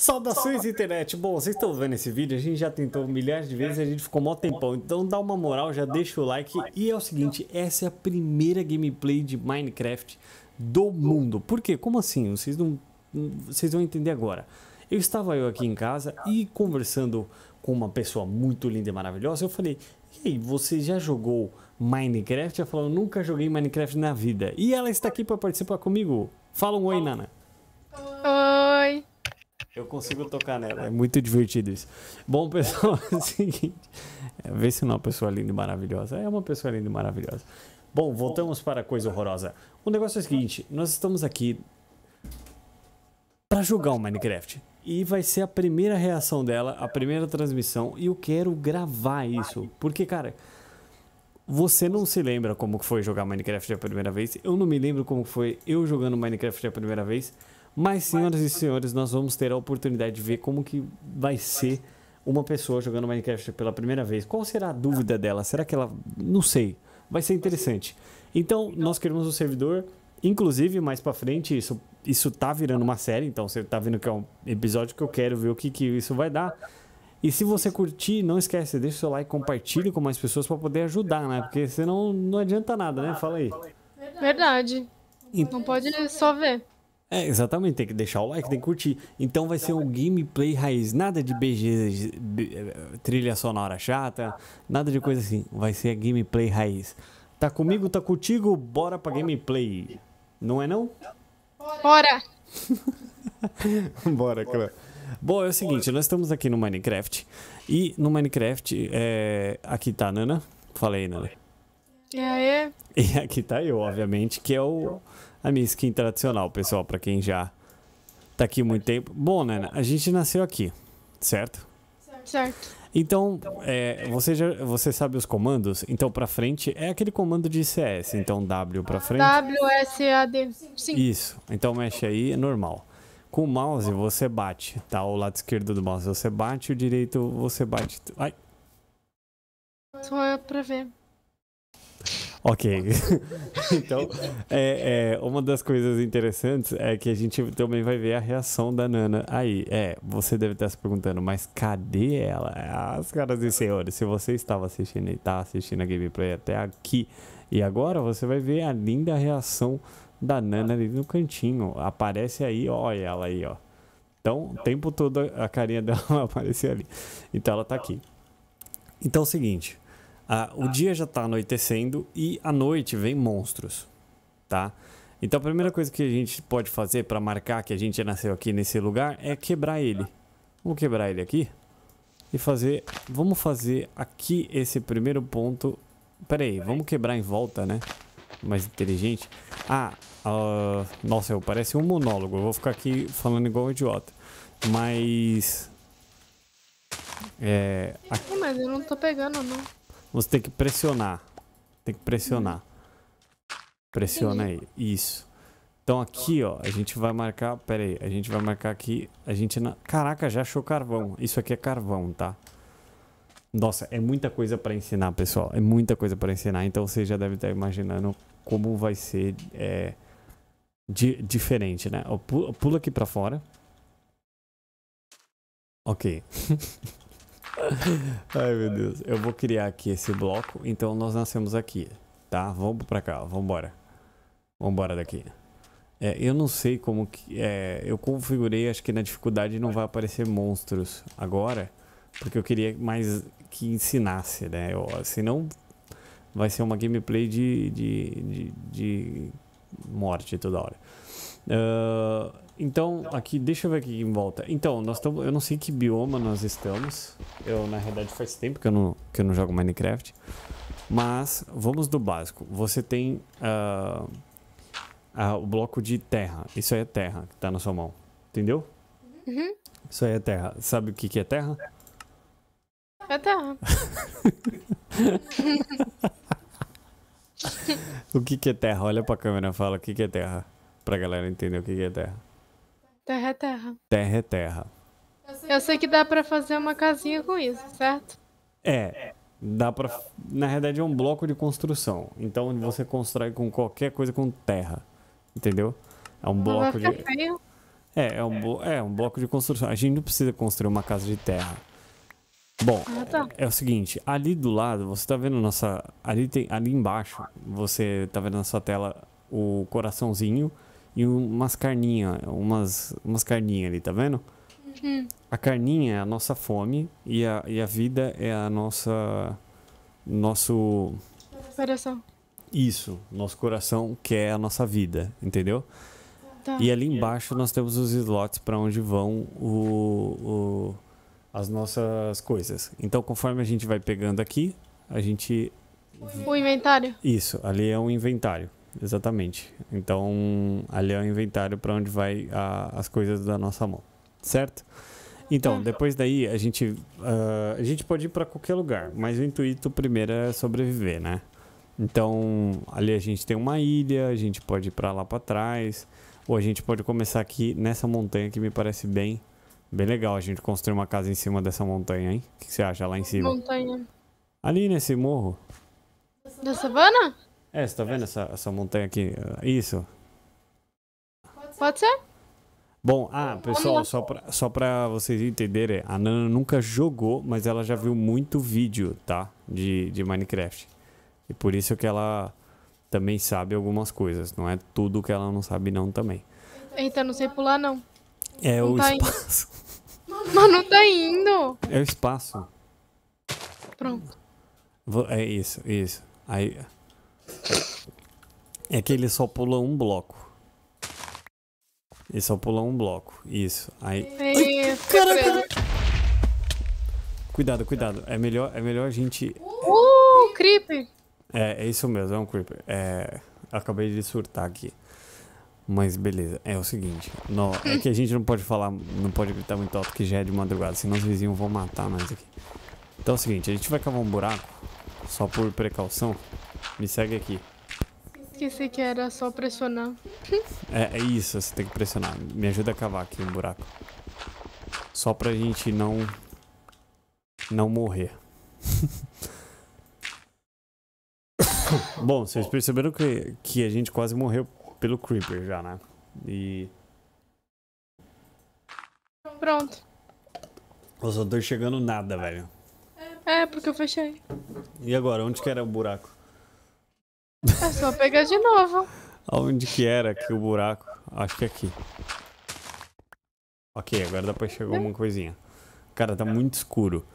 Saudações internet! Bom, vocês estão vendo esse vídeo, a gente já tentou milhares de vezes, a gente ficou mó tempão, então dá uma moral, já deixa o like e é o seguinte, essa é a primeira gameplay de Minecraft do mundo. Por quê? Como assim? Vocês não vocês vão entender agora. Eu estava eu aqui em casa e conversando com uma pessoa muito linda e maravilhosa, eu falei: "Ei, você já jogou Minecraft?" Ela falou: "Nunca joguei Minecraft na vida". E ela está aqui para participar comigo. Fala um oi, Nana. Oi. Eu consigo tocar nela, é muito divertido isso. Bom, pessoal, é o seguinte. É, vê se não é uma pessoa linda e maravilhosa. É uma pessoa linda e maravilhosa. Bom, voltamos para a coisa horrorosa. O negócio é o seguinte: nós estamos aqui para jogar o Minecraft. E vai ser a primeira reação dela, a primeira transmissão. E eu quero gravar isso. Porque, cara, você não se lembra como foi jogar Minecraft a primeira vez. Eu não me lembro como foi eu jogando Minecraft a primeira vez. Mas, senhoras e senhores, nós vamos ter a oportunidade de ver como que vai ser uma pessoa jogando Minecraft pela primeira vez. Qual será a dúvida dela? Será que ela... Não sei. Vai ser interessante. Então, nós queremos um servidor. Inclusive, mais pra frente, isso, isso tá virando uma série. Então, você tá vendo que é um episódio que eu quero ver o que, que isso vai dar. E se você curtir, não esquece, deixa o seu like, compartilhe com mais pessoas para poder ajudar, né? Porque senão não adianta nada, né? Fala aí. Verdade. Não pode só ver. É, exatamente, tem que deixar o like, tem que curtir. Então vai ser um gameplay raiz, nada de BG, trilha sonora chata, nada de coisa assim. Vai ser a gameplay raiz. Tá comigo, tá contigo? Bora pra gameplay. Não é não? Bora! Bora, cara. Bom, é o seguinte, nós estamos aqui no Minecraft. E no Minecraft, é... aqui tá a Nana. Falei, Nana. E aí? E aqui tá eu, obviamente, que é o a minha skin tradicional, pessoal, para quem já tá aqui muito tempo. Bom, Nana, a gente nasceu aqui, certo? Certo. Então, é, você, já, você sabe os comandos? Então, para frente é aquele comando de CS. Então, W para frente. WSAD. Sim. Isso. Então, mexe aí, é normal. Com o mouse, você bate, tá? O lado esquerdo do mouse você bate, o direito você bate. Ai. Só é pra ver. Ok. então, é, é, uma das coisas interessantes é que a gente também vai ver a reação da Nana. Aí, é, você deve estar se perguntando, mas cadê ela? As caras e senhores, se você estava assistindo e está assistindo a gameplay até aqui e agora, você vai ver a linda reação da Nana ali no cantinho. Aparece aí, olha ela aí, ó. Então, o tempo todo a carinha dela aparecer ali. Então, ela está aqui. Então, é o seguinte. Ah, o dia já está anoitecendo e à noite vem monstros, tá? Então a primeira coisa que a gente pode fazer para marcar que a gente nasceu aqui nesse lugar é quebrar ele. Vamos quebrar ele aqui e fazer... Vamos fazer aqui esse primeiro ponto... Pera aí, vamos quebrar em volta, né? Mais inteligente. Ah, uh, nossa, eu parece um monólogo. Eu vou ficar aqui falando igual um idiota. Mas... É... Aqui... Mas eu não tô pegando, não. Você tem que pressionar. Tem que pressionar. Pressiona aí. Isso. Então aqui, ó, a gente vai marcar... Pera aí, a gente vai marcar aqui... A gente... Na... Caraca, já achou carvão. Isso aqui é carvão, tá? Nossa, é muita coisa para ensinar, pessoal. É muita coisa para ensinar. Então você já deve estar imaginando como vai ser é, di diferente, né? Pula aqui para fora. Ok. Ai, meu Deus. Eu vou criar aqui esse bloco. Então, nós nascemos aqui, tá? Vamos pra cá, vamos embora. Vamos daqui. É, eu não sei como que... É, eu configurei, acho que na dificuldade não vai aparecer monstros agora. Porque eu queria mais que ensinasse, né? Eu, senão vai ser uma gameplay de, de, de, de morte toda hora. Uh, então, aqui, deixa eu ver aqui em volta. Então, nós estamos, eu não sei que bioma nós estamos. Eu, na realidade, faz tempo que eu não, que eu não jogo Minecraft. Mas, vamos do básico. Você tem uh, uh, o bloco de terra. Isso aí é terra que está na sua mão. Entendeu? Uhum. Isso aí é terra. Sabe o que, que é terra? É terra. o que, que é terra? Olha pra câmera e fala o que, que é terra. Pra galera entender o que, é terra. Terra é terra. Terra é terra. Eu sei que dá pra fazer uma casinha com isso, certo? É. Dá pra. Na verdade é um bloco de construção. Então você constrói com qualquer coisa com terra. Entendeu? É um bloco de. Feio. É, é um, blo- é um bloco de construção. A gente não precisa construir uma casa de terra. Bom, Ah, tá. é o seguinte, ali do lado, você tá vendo nossa. Ali, tem, ali embaixo, você tá vendo na sua tela o coraçãozinho e umas carninhas, umas, umas carninhas ali, tá vendo? Hum. A carninha é a nossa fome e a, e a vida é a nossa. Nosso. Coração. Isso, nosso coração que é a nossa vida, entendeu? Tá. E ali embaixo nós temos os slots para onde vão o, o- as nossas coisas. Então, conforme a gente vai pegando aqui, a gente. O inventário. Isso, ali é um inventário, exatamente. Então, ali é o inventário para onde vai a- as coisas da nossa mão, certo? Então, Tá. depois daí a gente ah, a gente pode ir para qualquer lugar, mas o intuito primeiro é sobreviver, né? Então, ali a gente tem uma ilha, a gente pode ir para lá para trás, ou a gente pode começar aqui nessa montanha que me parece bem bem legal a gente construir uma casa em cima dessa montanha, hein? O que você acha lá em cima? Montanha. Ali nesse morro. Da savana? É, você tá vendo essa, essa montanha aqui? Ah, Isso. Pode ser? Bom, ah, pessoal, só pra, só pra vocês entenderem, a Nana nunca jogou, mas ela já viu muito vídeo, tá? De, de Minecraft. E por isso que ela também sabe algumas coisas. Não é tudo que ela não sabe, não, também. Eita, não sei pular, não. É Não o tá indo. espaço. Mas não tá indo. É o espaço. Pronto. É isso, isso. Aí. É que ele só pula um bloco. Ele só pula um bloco. Isso. Aí. Ei, surpresa. Cuidado, cuidado. É melhor, é melhor a gente. Uh, creepy. É, é isso mesmo, é um creeper. É, acabei de surtar aqui. Mas beleza, é o seguinte. nó- é que a gente não pode falar, não pode gritar muito alto que já é de madrugada, senão os vizinhos vão matar nós aqui. Então é o seguinte, a gente vai cavar um buraco, só por precaução. Me segue aqui. Esqueci que era só pressionar. É, é isso, você tem que pressionar. Me ajuda a cavar aqui um buraco. Só pra gente não. Não morrer. Bom, vocês perceberam que, que a gente quase morreu pelo Creeper já, né? E. Pronto. Eu só tô chegando nada, velho. É, porque eu fechei. E agora, onde que era o buraco? É só pegar de novo. Aonde que era aqui o buraco? Acho que é aqui. Ok, agora dá pra chegar uma coisinha. Cara, tá muito escuro.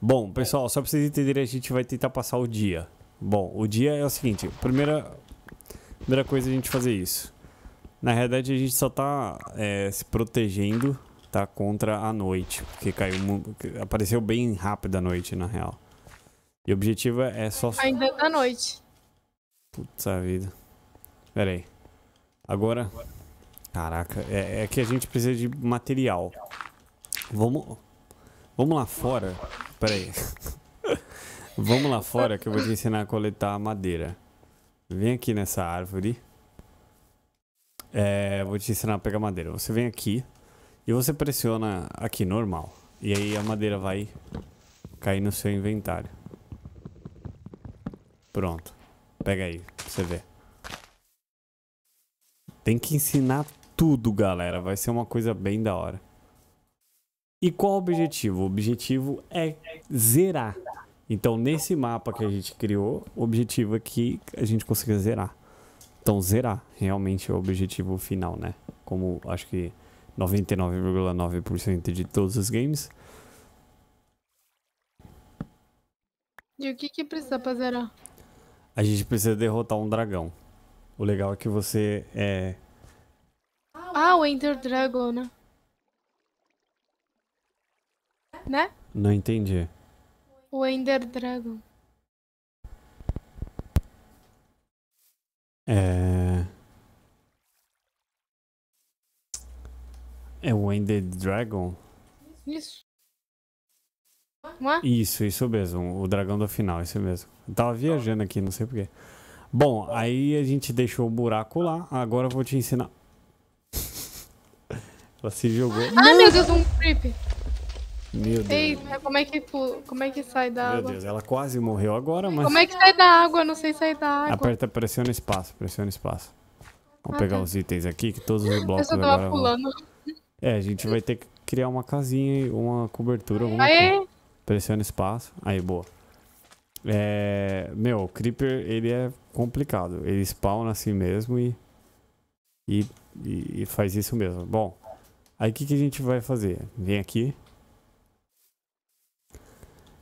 Bom, pessoal, só pra vocês entenderem, a gente vai tentar passar o dia. Bom, o dia é o seguinte, primeira, primeira coisa é a gente fazer isso. Na realidade, a gente só tá é, se protegendo, tá? Contra a noite. Porque caiu, apareceu bem rápido a noite, na real. E o objetivo é só... Ainda é da noite. Putz a vida. Pera aí. Agora. Caraca, é, é que a gente precisa de material. Vamos. Vamos lá fora. Pera aí. Vamos lá fora que eu vou te ensinar a coletar madeira. Vem aqui nessa árvore. É, vou te ensinar a pegar madeira. Você vem aqui e você pressiona aqui normal. E aí a madeira vai cair no seu inventário. Pronto. Pega aí, pra você ver. Tem que ensinar tudo, galera. Vai ser uma coisa bem da hora. E qual o objetivo? O objetivo é zerar. Então, nesse mapa que a gente criou, o objetivo é que a gente consiga zerar. Então, zerar realmente é o objetivo final, né? Como acho que 99,9% de todos os games. E o que que precisa pra zerar? A gente precisa derrotar um dragão. O legal é que você é Ah, o Ender Dragon, né? Né? Não entendi. O Ender Dragon. É. É o Ended Dragon? Isso. Não é? Isso, isso mesmo. O dragão do final, isso mesmo. Eu tava viajando aqui, não sei porquê. Bom, aí a gente deixou o buraco lá. Agora eu vou te ensinar. Ela se jogou. Ah, meu Deus, um creep. Meu Deus. Como é que, como é que sai da Meu água? Deus, ela quase morreu agora, mas. Como é que sai da água? Eu não sei sair da água. Aperta, pressiona espaço, pressiona espaço. Vamos Ah, pegar tá. os itens aqui, que todos os Eu blocos só agora pulando. É, a gente vai ter que criar uma casinha, uma cobertura, alguma coisa. Pressiona espaço. Aí, boa. É, meu, o Creeper, ele é complicado. Ele spawna assim mesmo e, e, e faz isso mesmo. Bom, aí o que, que a gente vai fazer? Vem aqui.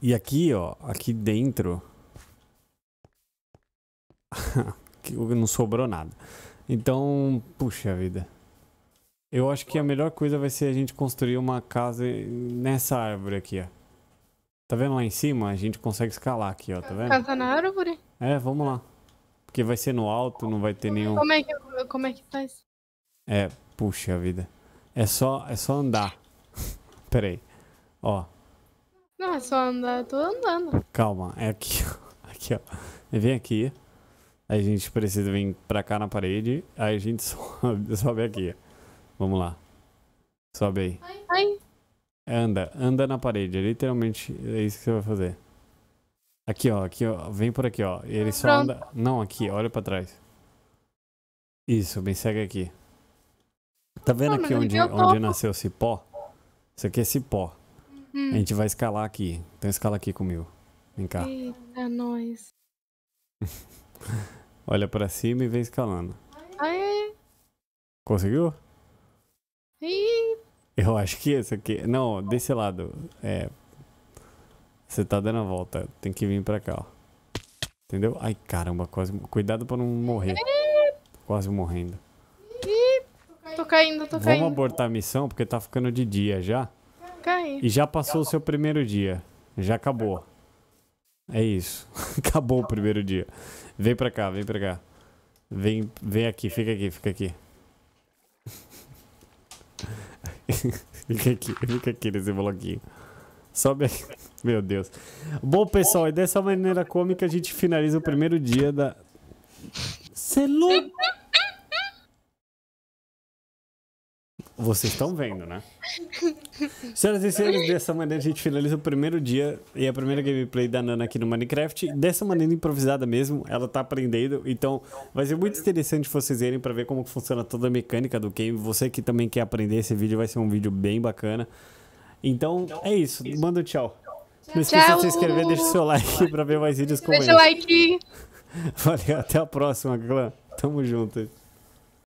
E aqui, ó, aqui dentro... não sobrou nada. Então, puxa vida. Eu acho que a melhor coisa vai ser a gente construir uma casa nessa árvore aqui, ó. Tá vendo lá em cima? A gente consegue escalar aqui, ó, tá vendo? Casa na árvore? É, vamos lá. Porque vai ser no alto, não vai ter nenhum... Como é que, como é que faz? É, puxa vida. É só, é só andar. Pera aí. Ó, Não, é só andar, tô andando. calma. É aqui, ó. Aqui, ó. Vem aqui. Aí a gente precisa vir pra cá na parede. Aí a gente sobe, sobe aqui. Vamos lá. Sobe aí. Ai, Anda, anda na parede. É literalmente é isso que você vai fazer. Aqui, ó, aqui, ó. Vem por aqui, ó. Ele só Pronto. anda. Não, aqui, olha pra trás. Isso, bem, segue aqui. Tá vendo mas aqui onde, onde nasceu o cipó? Isso aqui é cipó. A hum. gente vai escalar aqui. Então escala aqui comigo. Vem cá. Eita, nós. Olha pra cima e vem escalando. Ai, Conseguiu? ai. Eu acho que esse aqui. Não, desse lado. É. Você tá dando a volta. Tem que vir pra cá, ó. Entendeu? Ai, caramba, quase. Cuidado pra não morrer. Quase morrendo. Tô caindo, tô Vamos caindo. abortar a missão porque tá ficando de dia já. Caí. E já passou o seu primeiro dia. Já acabou. É isso. acabou o primeiro dia. Vem pra cá, vem pra cá. Vem, vem aqui, fica aqui, fica aqui. fica aqui, fica aqui nesse bloquinho. Sobe aqui. Meu Deus. Bom, pessoal, e dessa maneira cômica a gente finaliza o primeiro dia da. Cê Vocês estão vendo, né? Senhoras e senhores, dessa maneira a gente finaliza o primeiro dia e a primeira gameplay da Nana aqui no Minecraft. Dessa maneira improvisada mesmo, ela tá aprendendo. Então vai ser muito interessante vocês verem para ver como funciona toda a mecânica do game. Você que também quer aprender esse vídeo, vai ser um vídeo bem bacana. Então é isso, manda um tchau. Não esqueça de se inscrever, deixa o seu like pra ver mais vídeos como Deixa esse. o like. Valeu, até a próxima, clã. Tamo junto.